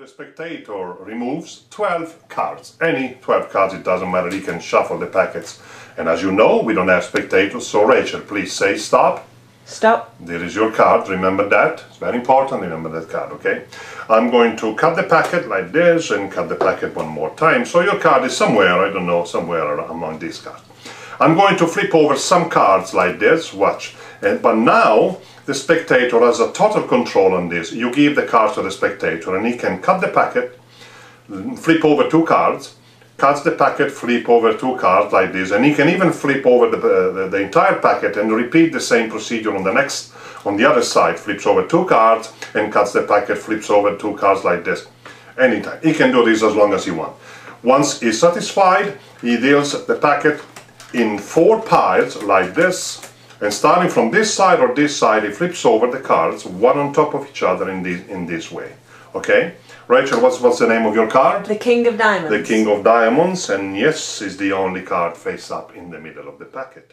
the spectator removes 12 cards. Any 12 cards, it doesn't matter, he can shuffle the packets. And as you know, we don't have spectators, so Rachel, please say stop. Stop. There is your card, remember that. It's very important, remember that card, okay? I'm going to cut the packet like this and cut the packet one more time. So your card is somewhere, I don't know, somewhere among these cards. I'm going to flip over some cards like this, watch. And, but now the spectator has a total control on this. You give the card to the spectator and he can cut the packet, flip over two cards, cuts the packet, flip over two cards like this, and he can even flip over the, uh, the, the, entire packet and repeat the same procedure on the next, on the other side, flips over two cards and cuts the packet, flips over two cards like this. Anytime. He can do this as long as he wants. Once he's satisfied, he deals the packet in four piles like this, and starting from this side or this side, he flips over the cards, one on top of each other in this, in this way. Okay? Rachel, what's, what's the name of your card? The King of Diamonds. The King of Diamonds, and yes, is the only card face up in the middle of the packet.